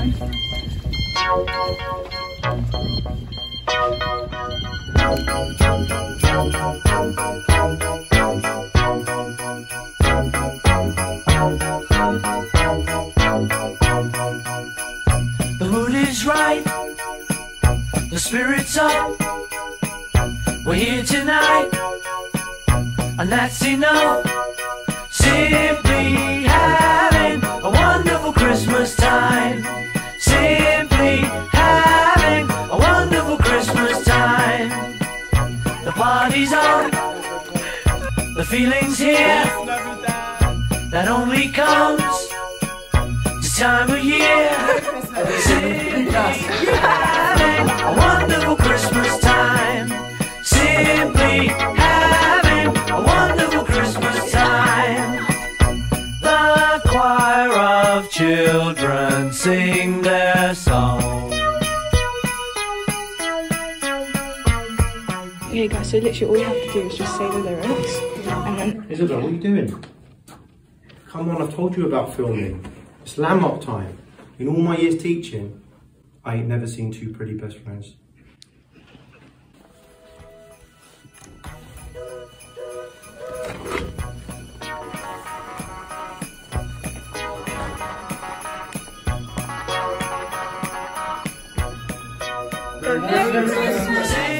The mood is right, the spirit's up. We're here tonight, and that's enough. Simply party's on, the feeling's here. That only comes this time of year. Simply having a wonderful Christmas time. Simply having a wonderful Christmas time. The choir of children sing their song. Okay guys, so literally all you have to do is just say the lyrics and then Isabelle, what are you doing? Come on, I've told you about filming. It's landmark time. In all my years teaching, I ain't never seen two pretty best friends. Merry Christmas,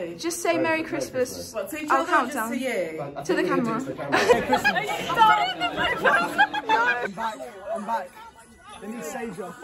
you want me to do? just say Merry Christmas. What, to each I'll other or count just down to you? to the camera. I'm back. I'm back. They need sage off.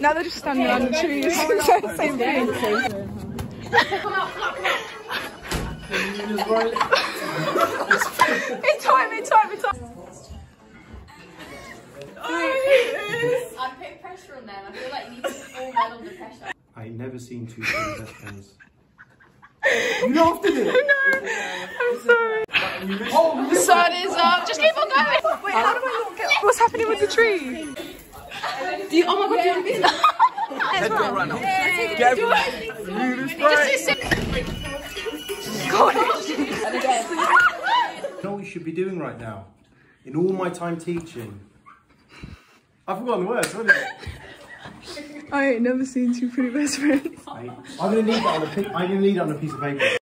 Now they're just standing on the trees. Same thing. In time, in time, in time. I'm oh, putting pressure on them. I feel like you need to fall men under pressure. I ain't never seen two best friends. You laughed at it. I'm sorry. Oh, The sun is up. Just keep on going. Wait, how do I not get? What's happening with the tree? Do you? Oh my god, do you mean that? Let's run. Get Just sit. God. You know what you should be doing right now? In all my time teaching. I've forgotten the words, haven't I? I ain't never seen two pretty best friends. I, I'm gonna need that on a I'm gonna need it on a piece of paper.